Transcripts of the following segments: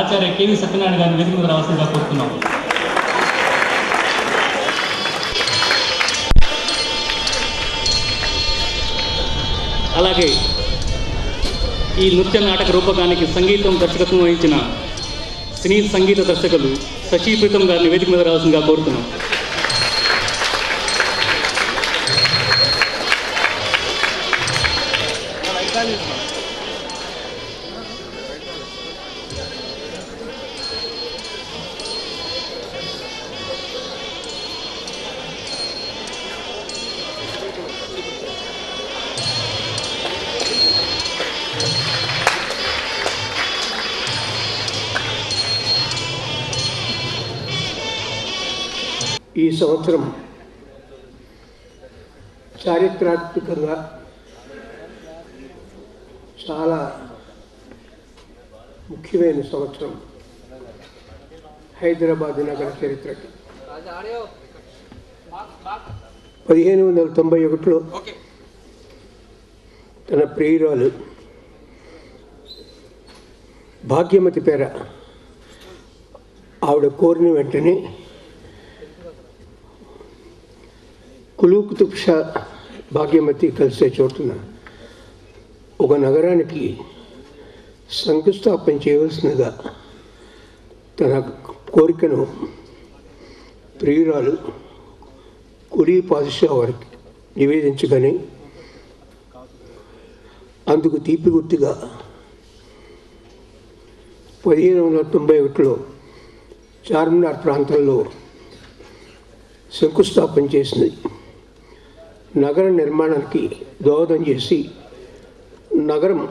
ఆచార్య KV Satyanarayana గారిని వేదిక మీద రావాల్సిందిగా కోరుతున్నాం. అలాగే ఈ నృత్య నాటక రూపకానికి సంగీతం దర్శకత్వం వహించిన సినీ సంగీత దర్శకులు శశి గారిని వేదిక మీద రావాల్సిందిగా కోరుతున్నాం. సంవత్సరం చారిత్రాత్మకంగా చాలా ముఖ్యమైన సంవత్సరం హైదరాబాద్ నగర చరిత్రకి. పదిహేను వందల తొంభై ఒకటిలో తన ప్రియురాలు భాగ్యమతి పేర ఆవిడ కోరిన వెంటనే కులు కుతుబ్ షా భాగ్యమతి కలిసే చోటున ఒక నగరానికి శంకుస్థాపన చేయవలసినగా తన కోరికను ప్రియురాలు కులీ పాదుషా వారికి నివేదించగానే అందుకు తీపి గుర్తుగా పదిహేను వందల తొంభై ఒకటిలో చార్మినార్ ప్రాంతంలో శంకుస్థాపన చేసింది నగర నిర్మాణానికి దోహదం చేసి నగరం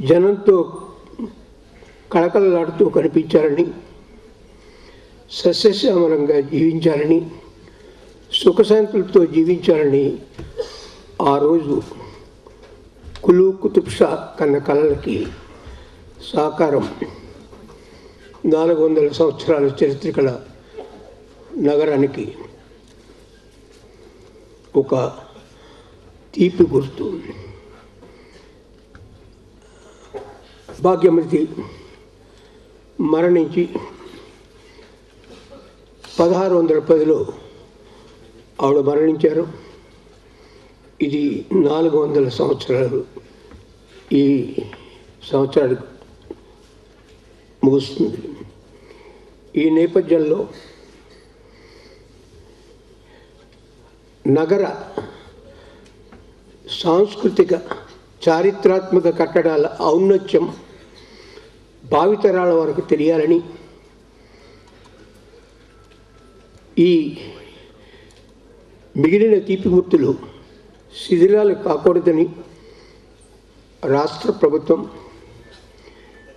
జనంతో కళకళలాడుతూ కనిపించాలని సస్యశ్యామలంగా జీవించాలని సుఖశాంతులతో జీవించాలని ఆ రోజు కులు కుతుబ్ షా కన్న కళలకి సాకారం. నాలుగు వందల సంవత్సరాల చరిత్ర కళ నగరానికి ఒక తీపి గుర్తు భాగ్యమతి మరణించి పదహారు వందల పదిలో ఆవిడ మరణించారు. ఇది నాలుగు వందల సంవత్సరాలు ఈ సంవత్సరానికి ముగుస్తుంది. ఈ నేపథ్యంలో నగర సాంస్కృతిక చారిత్రాత్మక కట్టడాల ఔన్నత్యం భావితరాల వరకు తెలియాలని ఈ మిగిలిన తీపి గుర్తులు శిథిలాలు కాకూడదని రాష్ట్ర ప్రభుత్వం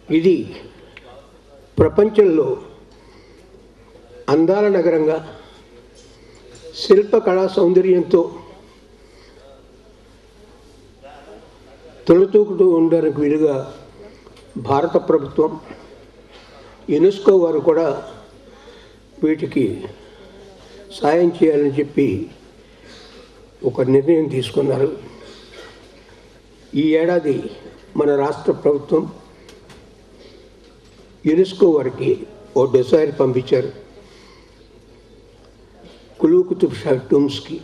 ఇది ప్రపంచంలో అందాల నగరంగా శిల్పకళా సౌందర్యంతో తొలతూకుతూ ఉండడానికి వీలుగా భారత ప్రభుత్వం యునెస్కో వారు కూడా వీటికి సాయం చేయాలని చెప్పి ఒక నిర్ణయం తీసుకున్నారు. ఈ ఏడాది మన రాష్ట్ర ప్రభుత్వం యునెస్కో వారికి ఓ డొసైర్ పంపించారు. కులుకుతుబ్ షా టూమ్స్కి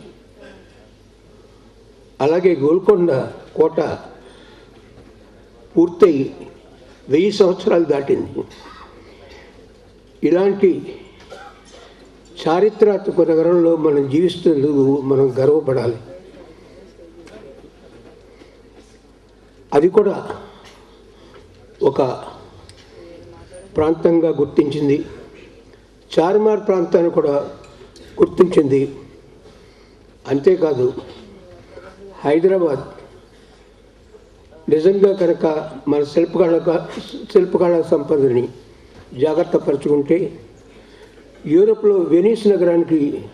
అలాగే గోల్కొండ కోట పూర్తయి వెయ్యి సంవత్సరాలు దాటింది. ఇలాంటి చారిత్రాత్మక నగరంలో మనం జీవిస్తున్నందుకు మనం గర్వపడాలి. అది కూడా ఒక ప్రాంతంగా గుర్తించింది. చార్మార్ ప్రాంతాన్ని కూడా గుర్తించింది. అంతేకాదు హైదరాబాద్ నిజంగా కనుక మన శిల్పకళ శిల్పకళా సంపదని జాగ్రత్త పరుచుకుంటే యూరోప్లో వెనీస్ నగరానికి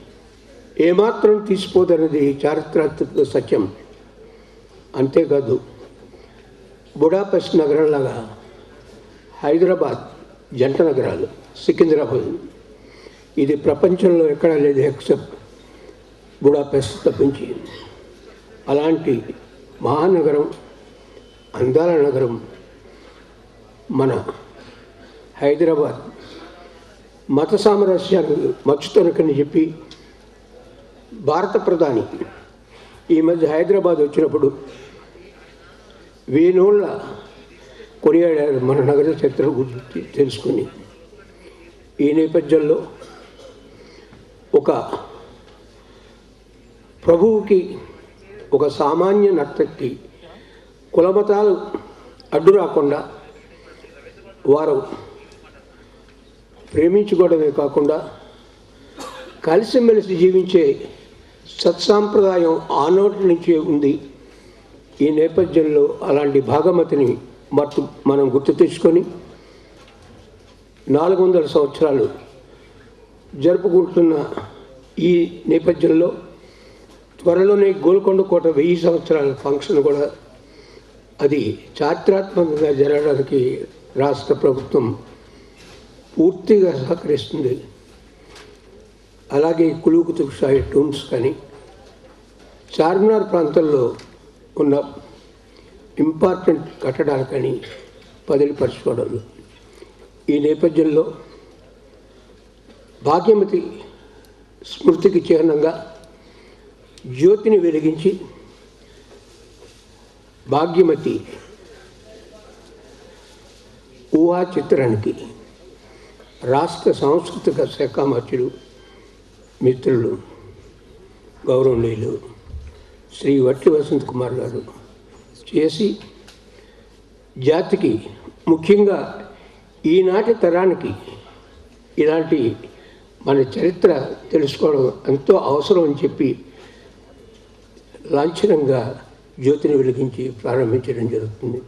ఏమాత్రం తీసిపోదన్నది చారిత్రాత్మక సత్యం. అంతేకాదు బుడాపెస్ట్ నగరంలాగా హైదరాబాద్ జంట నగరాలు సికింద్రాబాద్ ఇది ప్రపంచంలో ఎక్కడా లేదు ఎక్సెప్ట్ బుడాపెస్ట్ తప్పించి. అలాంటి మహానగరం అందాల నగరం మన హైదరాబాద్ మత సామరస్యాన్ని మచ్చుతనకని చెప్పి భారత ప్రధాని ఈ మధ్య హైదరాబాద్ వచ్చినప్పుడు వేణోళ్ళ కొనియాడారు మన నగర చరిత్ర గురించి తెలుసుకుని. ఈ నేపథ్యంలో ఒక ప్రభువుకి ఒక సామాన్య నర్తకి కులమతాలు అడ్డు రాకుండా వారు ప్రేమించుకోవడమే కాకుండా కలిసిమెలిసి జీవించే సత్సాంప్రదాయం ఆనోటి నుంచే ఉంది. ఈ నేపథ్యంలో అలాంటి భాగమతిని మత్తు మనం గుర్తు తెచ్చుకొని నాలుగు వందల సంవత్సరాలు జరుపుకుంటున్న ఈ నేపథ్యంలో త్వరలోనే గోల్కొండ కోట వెయ్యి సంవత్సరాల ఫంక్షన్ కూడా అది చారిత్రాత్మకంగా జరగడానికి రాష్ట్ర ప్రభుత్వం పూర్తిగా సహకరిస్తుంది. అలాగే కులుకుతు టూమ్స్ కానీ చార్మినార్ ప్రాంతంలో ఉన్న ఇంపార్టెంట్ కట్టడాలు కానీ పదిలిపరచుకోవడంలో ఈ నేపథ్యంలో భాగ్యమతి స్మృతికి చిహ్నంగా జ్యోతిని వెలిగించి భాగ్యమతి ఊహా చిత్రానికి రాష్ట్ర సాంస్కృతిక శాఖ మంత్రులు మిత్రులు గౌరవనీయులు శ్రీ వట్టి వసంత్ కుమార్ గారు చేసి జాతికి ముఖ్యంగా ఈనాటి తరానికి ఇలాంటి మన చరిత్ర తెలుసుకోవడం ఎంతో అవసరం అని చెప్పి లాంఛనంగా జ్యోతిని వెలిగించి ప్రారంభించడం జరుగుతుంది.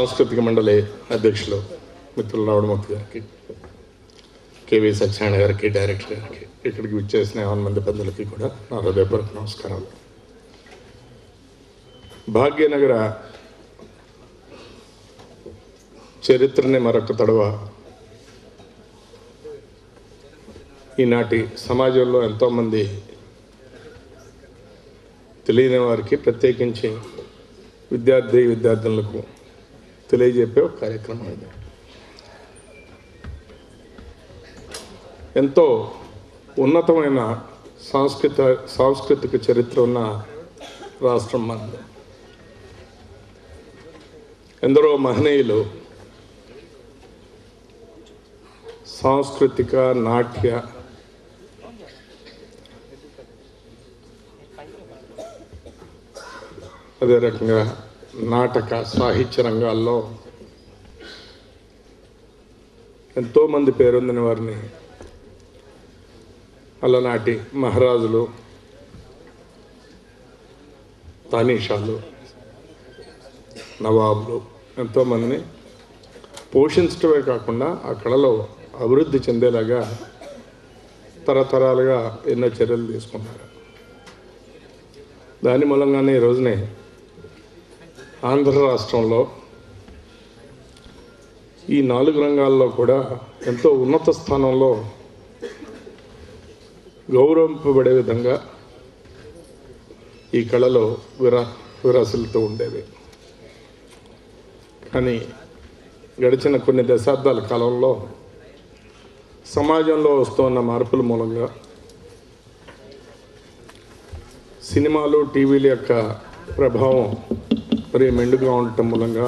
సాంస్కృతిక మండలి అధ్యక్షులు మిత్రులు రావడమూర్తి గారికి కేవీ సత్యనారాయణ గారికి డైరెక్టర్ గారికి ఇక్కడికి విచ్చేసిన యావన్ మంది పెద్దలకి కూడా నా హృదయపూర్వక నమస్కారాలు. భాగ్యనగర చరిత్రని మరొక తడవ ఈనాటి సమాజంలో ఎంతోమంది తెలియని వారికి ప్రత్యేకించి విద్యార్థి విద్యార్థులకు తెలియజెప్పే ఒక కార్యక్రమం ఇది. ఎంతో ఉన్నతమైన సాంస్కృత సాంస్కృతిక చరిత్ర ఉన్న రాష్ట్రం మనది. ఎందరో మహనీయులు సాంస్కృతిక నాట్య అదే రకంగా నాటక సాహిత్య రంగాల్లో ఎంతోమంది పేరొందిన వారిని అలనాటి మహారాజులు తానీషాలు నవాబులు ఎంతోమందిని పోషించడమే కాకుండా ఆ కళలో అభివృద్ధి చెందేలాగా తరతరాలుగా ఎన్నో చర్యలు తీసుకున్నారు. దాని మూలంగానే ఈ రోజునే ఆంధ్ర రాష్ట్రంలో ఈ నాలుగు రంగాల్లో కూడా ఎంతో ఉన్నత స్థానంలో గౌరవింపబడే విధంగా ఈ కళలో విరా విరాసులతో ఉండేవి. కానీ గడిచిన కొన్ని దశాబ్దాల కాలంలో సమాజంలో వస్తున్న మార్పుల మూలంగా సినిమాలు టీవీల యొక్క ప్రభావం మరి మెండుగా ఉండటం మూలంగా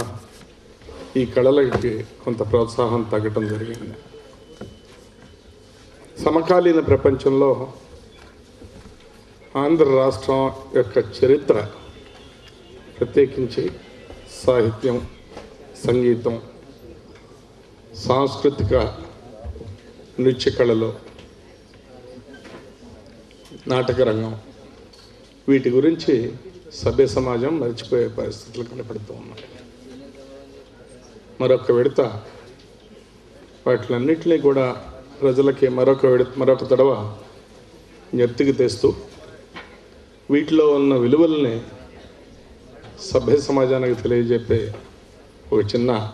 ఈ కళలకి కొంత ప్రోత్సాహం తగ్గటం జరిగింది. సమకాలీన ప్రపంచంలో ఆంధ్ర రాష్ట్రం యొక్క చరిత్ర ప్రత్యేకించి సాహిత్యం సంగీతం సాంస్కృతిక నృత్య కళలు నాటక రంగం వీటి గురించి సభ్య సమాజం మర్చిపోయే పరిస్థితులు కనపడుతూ ఉన్నాయి. మరొక విడత వాటిలన్నింటినీ కూడా ప్రజలకి మరొక విడ మరొక తడవ జ్ఞప్తికి తెస్తూ వీటిలో ఉన్న విలువల్ని సభ్య సమాజానికి తెలియజెప్పే ఒక చిన్న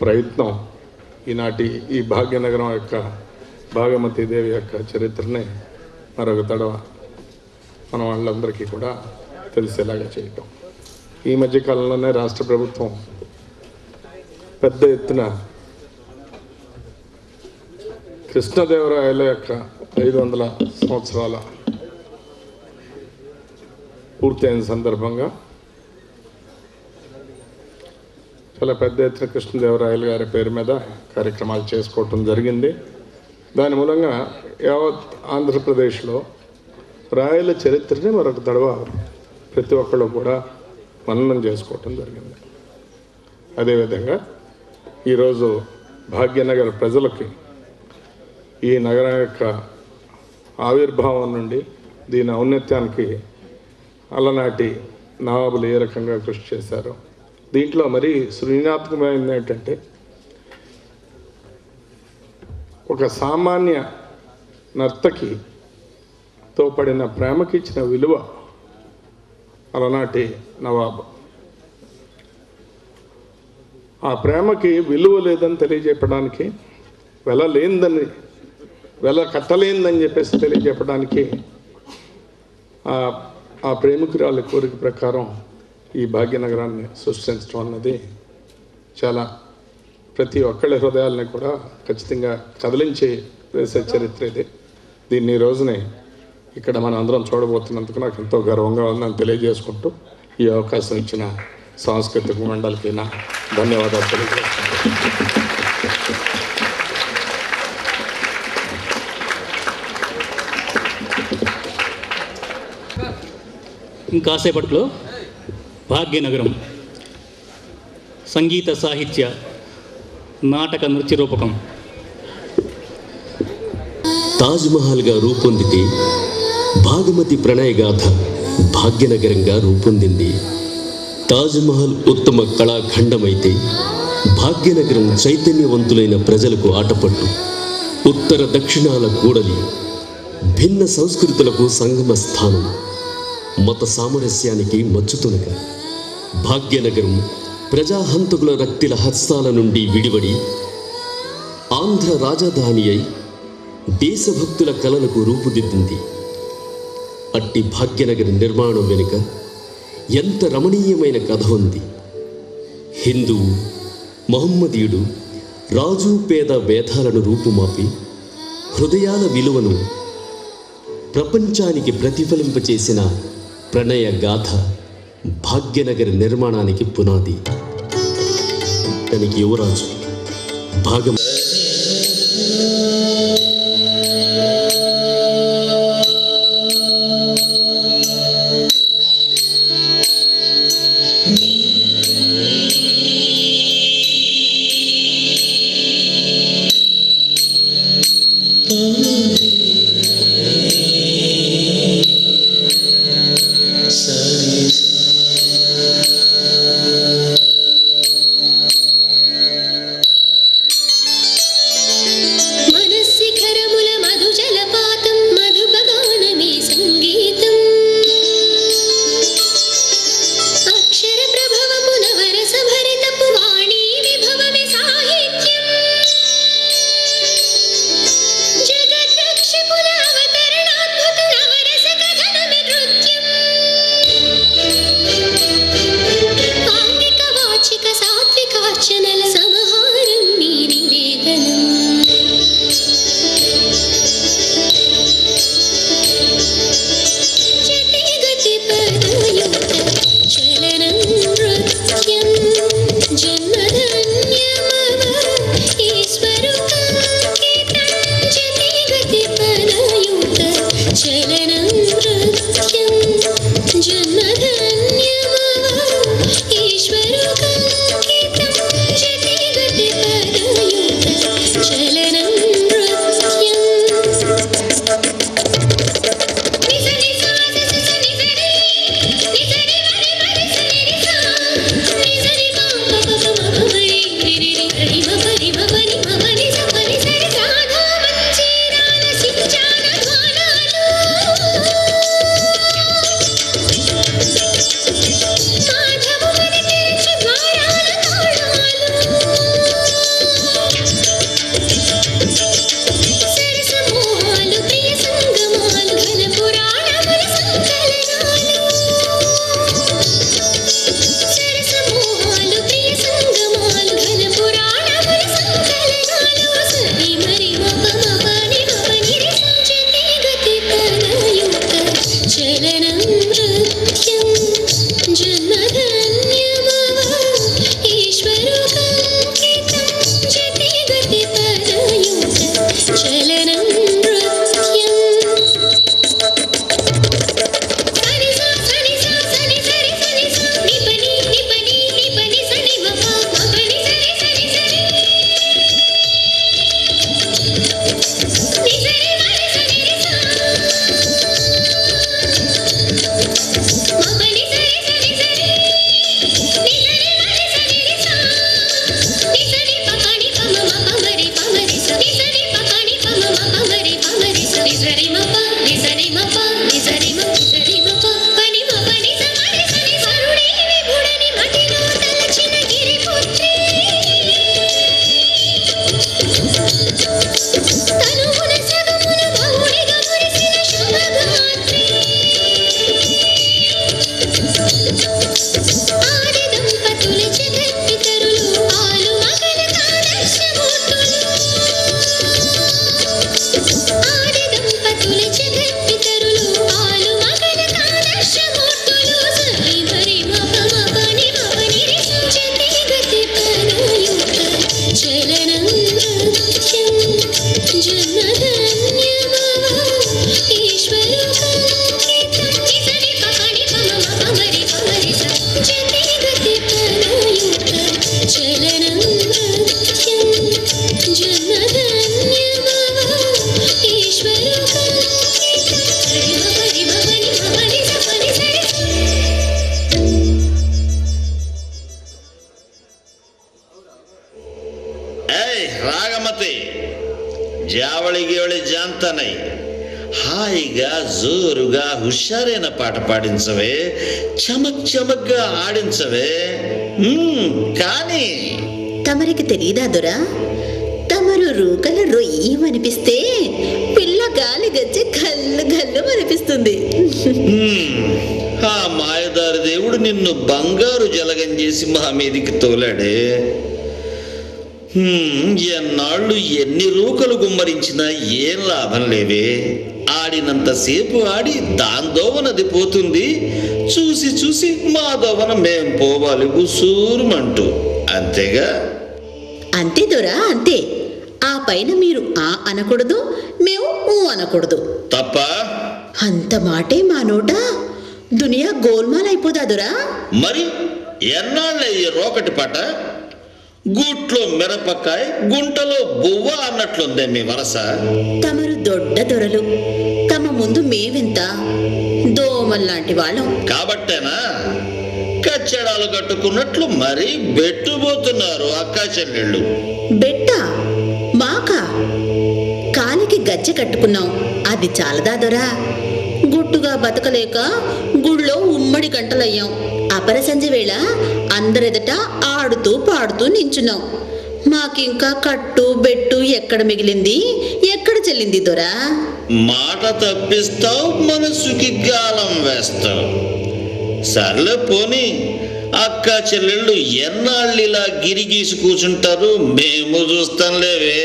ప్రయత్నం ఈనాటి ఈ భాగ్యనగరం యొక్క భాగమతి దేవి యొక్క చరిత్రని మరొక తడవ. మన వాళ్ళందరికీ కూడా తెలిసేలాగా చేయటం. ఈ మధ్య కాలంలోనే రాష్ట్ర ప్రభుత్వం పెద్ద ఎత్తున కృష్ణదేవరాయల యొక్క ఐదు వందల సంవత్సరాల పూర్తయిన సందర్భంగా చాలా పెద్ద ఎత్తున కృష్ణదేవరాయలు గారి పేరు మీద కార్యక్రమాలు చేసుకోవటం జరిగింది. దాని మూలంగా యావత్ ఆంధ్రప్రదేశ్లో రాయల చరిత్రని మరొక తడవ. ప్రతి ఒక్కళ్ళు కూడా మననం చేసుకోవటం జరిగింది. అదేవిధంగా ఈరోజు భాగ్యనగర్ ప్రజలకి ఈ నగరం యొక్క ఆవిర్భావం నుండి దీని ఔన్నత్యానికి అలనాటి నవాబులు ఏ రకంగా కృషి చేశారు. దీంట్లో మరి సృజనాత్మకమైనది ఏంటంటే ఒక సామాన్య నర్తకితో పడిన ప్రేమకి ఇచ్చిన విలువ అలనాటి నవాబు. ఆ ప్రేమకి విలువ లేదని తెలియజెప్పడానికి వెల లేనిదని వెల కట్టలేనిదని చెప్పేసి తెలియజెప్పడానికి ఆ ఆ ప్రేమికురాలి కోరిక ప్రకారం ఈ భాగ్యనగరాన్ని సృష్టించడం అన్నది చాలా ప్రతి ఒక్కళ్ళ హృదయాల్ని కూడా ఖచ్చితంగా కదిలించి వేసే చరిత్ర ఇది. దీన్ని ఈ రోజునే ఇక్కడ మనం అందరం చూడబోతున్నందుకు నాకు ఎంతో గర్వంగా ఉందని తెలియజేసుకుంటూ ఈ అవకాశం ఇచ్చిన సాంస్కృతిక మండలికి నా ధన్యవాదాలు తెలియజేస్తున్నాను. ఇంకాసేపట్లో భాగ్యనగరం సంగీత సాహిత్య నాటక నృత్య రూపకం. తాజ్మహల్గా రూపొందితే భాగమతి ప్రణయగాథ భాగ్యనగరంగా రూపొందింది. తాజ్మహల్ ఉత్తమ కళాఖండమైతే భాగ్యనగరం చైతన్యవంతులైన ప్రజలకు ఆటపట్టు. ఉత్తర దక్షిణాల కూడలి భిన్న సంస్కృతులకు సంగమ స్థానం. మత సామరస్యానికి మచ్చుతునక భాగ్యనగరం ప్రజాహంతకుల రక్తిల హస్తాల నుండి విడివడి ఆంధ్ర రాజధాని అయి దేశభక్తుల కలలకు రూపుదిద్దింది. అట్టి భాగ్యనగరి నిర్మాణం వెనుక ఎంత రమణీయమైన కథ ఉంది. హిందూ మహమ్మదీయుడు రాజు పేద వేదాలను రూపుమాపి హృదయాల విలువను ప్రపంచానికి ప్రతిఫలింపచేసిన ప్రణయ గాథ భాగ్యనగరి నిర్మాణానికి పునాది. దానికి యువరాజు భాగం హుషారైన పాట పాడించవే చమక్ చమక్గా ఆడించవే. కానీ తమరికి తెలియదా దొరా? తమరు రూకల రొయ్యమనిపిస్తే పిల్ల గాలి గచ్చి గల్లు గల్లు అనిపిస్తుంది. ఆ మాయదారి దేవుడు నిన్ను బంగారు జలగం చేసి మా మీదికి తోలాడే. హ్మ్, ఎన్నాళ్ళు ఎన్ని రూకలు గుమ్మరించినా ఏం లాభం లేవే. ఆడినంతసేపు ఆడి దాందోవనది పోతుంది. చూసి చూసి మా దోవన మేం పోవాలి ఉసూరుమంటూ. అంతేగా? అంతే దొరా అంతే. ఆ పైన మీరు ఆ అనకూడదు మేము ఊ అనకూడదు. తప్ప? అంత మాటే మా నోట. దునియా గోల్మాల్ అయిపోదా దొరా? మరి ఎన్నాళ్ళ ఈ రోకటి పాట? గూట్లో మిరపకాయ గుంటలో బువ్వ అన్నట్లుందే మీ వరస. తమరు దొడ్డ దొరలు తమ ముందు మేవెంత దోమల్లాంటి వాళ్ళం. కాబట్టేనా? కచ్చడాలు కట్టుకున్నట్లు మరీ బెట్టుపోతున్నారు అక్కా చెల్లెళ్ళు బెట్ట? మాకా? కాలికి గజ్జె కట్టుకున్నాం అది చాలదా దొరా? గుట్టుగా బతకలేక గుళ్ళో ఉమ్మడి గంటలయ్యాం. అపర సంజ వేళ అందరెదట ఆడుతూ పాడుతూ నించున్నాం. మాకింకా కట్టు బెట్టు ఎక్కడ మిగిలింది? ఎక్కడ చెల్లింది దొరా? మాట తప్పిస్తావు మనసుకి గాలం వేస్తావు. సర్లే పోని అక్క చెల్లెళ్ళు ఎన్నాళ్ళు ఇలా గిరిగీసి కూర్చుంటారు? మేము చూస్తాంలేవే.